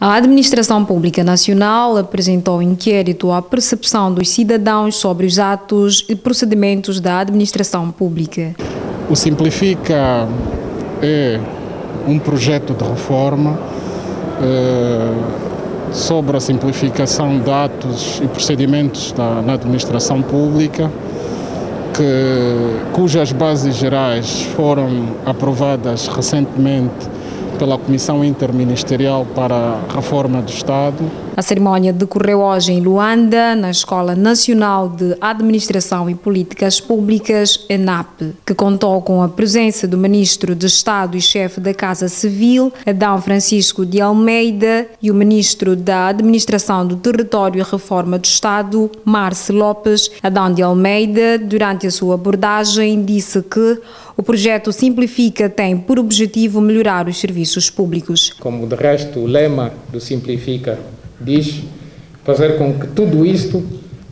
A Administração Pública Nacional apresentou inquérito à percepção dos cidadãos sobre os atos e procedimentos da administração pública. O Simplifica é um projeto de reforma eh, sobre a simplificação de atos e procedimentos da, na administração pública, que, cujas bases gerais foram aprovadas recentemente pela Comissão Interministerial para a Reforma do Estado. A cerimónia decorreu hoje em Luanda, na Escola Nacional de Administração e Políticas Públicas, ENAP, que contou com a presença do Ministro de Estado e chefe da Casa Civil, Adão Francisco de Almeida, e o Ministro da Administração do Território e Reforma do Estado, Marce Lopes. Adão de Almeida, durante a sua abordagem, disse que o projeto Simplifica tem por objetivo melhorar os serviços públicos. Como de resto o lema do Simplifica diz, fazer com que tudo isto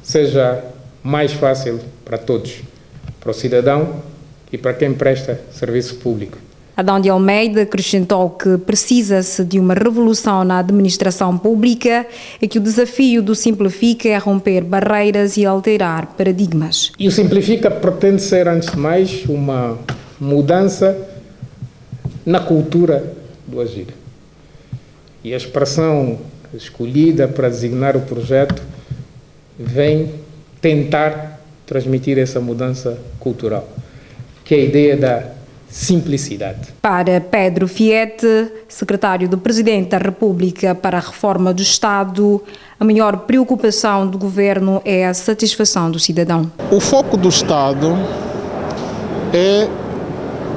seja mais fácil para todos, para o cidadão e para quem presta serviço público. Adão de Almeida acrescentou que precisa-se de uma revolução na administração pública e que o desafio do Simplifica é romper barreiras e alterar paradigmas. E o Simplifica pretende ser, antes de mais, uma mudança na cultura do agir. E a expressão escolhida para designar o projeto vem tentar transmitir essa mudança cultural, que é a ideia da simplicidade. Para Pedro Fiete, secretário do Presidente da República para a Reforma do Estado, a maior preocupação do governo é a satisfação do cidadão. O foco do Estado é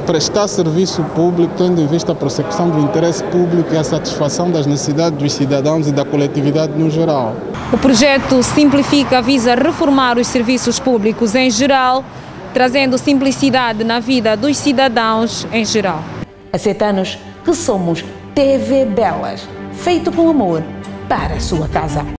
prestar serviço público tendo em vista a percepção do interesse público e a satisfação das necessidades dos cidadãos e da coletividade no geral. O projeto Simplifica visa reformar os serviços públicos em geral, trazendo simplicidade na vida dos cidadãos em geral. Anos que somos TV Belas, feito com amor para a sua casa.